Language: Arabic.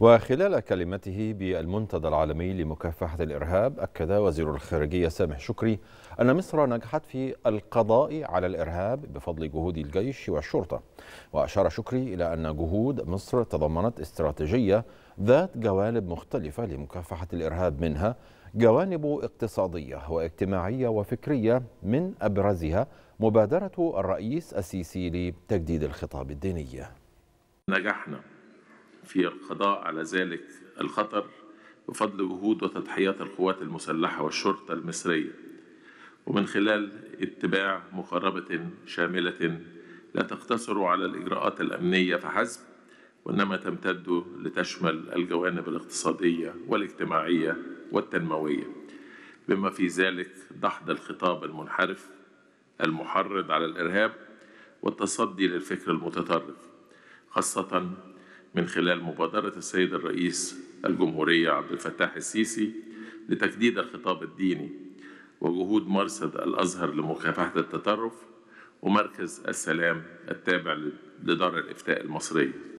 وخلال كلمته بالمنتدى العالمي لمكافحة الإرهاب أكد وزير الخارجية سامح شكري أن مصر نجحت في القضاء على الإرهاب بفضل جهود الجيش والشرطة. وأشار شكري إلى أن جهود مصر تضمنت استراتيجية ذات جوانب مختلفة لمكافحة الإرهاب منها جوانب اقتصادية واجتماعية وفكرية من أبرزها مبادرة الرئيس السيسي لتجديد الخطاب الديني. نجحنا. في القضاء على ذلك الخطر بفضل جهود وتضحيات القوات المسلحة والشرطة المصرية. ومن خلال اتباع مقاربة شاملة لا تقتصر على الإجراءات الأمنية فحسب وإنما تمتد لتشمل الجوانب الاقتصادية والاجتماعية والتنموية. بما في ذلك دحض الخطاب المنحرف المحرض على الإرهاب والتصدي للفكر المتطرف خاصة من خلال مبادرة السيد الرئيس الجمهورية عبد الفتاح السيسي لتجديد الخطاب الديني وجهود مرصد الأزهر لمكافحة التطرف ومركز السلام التابع لدار الإفتاء المصرية.